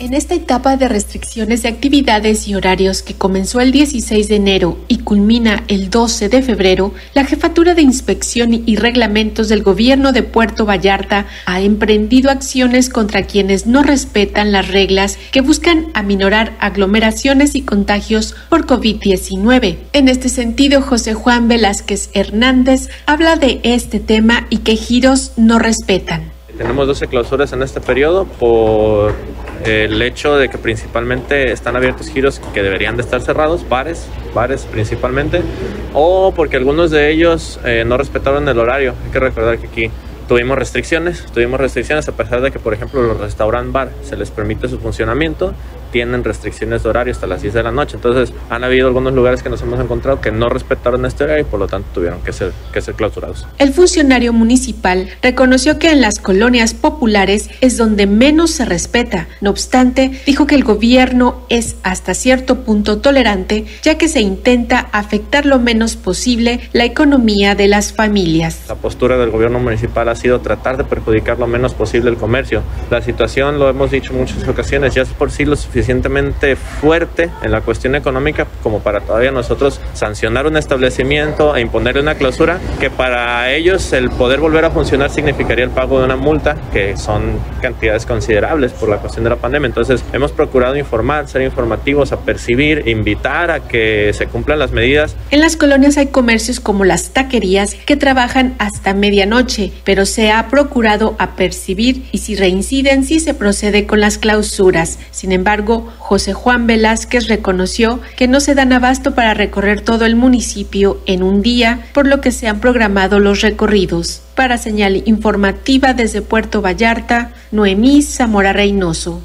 En esta etapa de restricciones de actividades y horarios que comenzó el 16 de enero y culmina el 12 de febrero, la Jefatura de Inspección y Reglamentos del Gobierno de Puerto Vallarta ha emprendido acciones contra quienes no respetan las reglas que buscan aminorar aglomeraciones y contagios por COVID-19. En este sentido, José Juan Velázquez Hernández habla de este tema y que giros no respetan. Tenemos 12 clausuras en este periodo por el hecho de que principalmente están abiertos giros que deberían de estar cerrados, bares, bares principalmente, o porque algunos de ellos eh, no respetaron el horario. Hay que recordar que aquí tuvimos restricciones, tuvimos restricciones a pesar de que, por ejemplo, los restaurant bar se les permite su funcionamiento, tienen restricciones de horario hasta las 10 de la noche. Entonces, han habido algunos lugares que nos hemos encontrado que no respetaron este horario y por lo tanto tuvieron que ser, que ser clausurados. El funcionario municipal reconoció que en las colonias populares es donde menos se respeta. No obstante, dijo que el gobierno es hasta cierto punto tolerante, ya que se intenta afectar lo menos posible la economía de las familias. La postura del gobierno municipal ha sido tratar de perjudicar lo menos posible el comercio. La situación, lo hemos dicho en muchas ocasiones, ya es por sí lo suficientemente fuerte en la cuestión económica como para todavía nosotros sancionar un establecimiento e imponerle una clausura que para ellos el poder volver a funcionar significaría el pago de una multa que son cantidades considerables por la cuestión de la pandemia. Entonces hemos procurado informar, ser informativos, a percibir, invitar a que se cumplan las medidas. En las colonias hay comercios como las taquerías que trabajan hasta medianoche, pero se ha procurado apercibir y si reinciden si se procede con las clausuras. Sin José Juan Velázquez reconoció que no se dan abasto para recorrer todo el municipio en un día, por lo que se han programado los recorridos. Para señal informativa desde Puerto Vallarta, Noemí Zamora Reynoso.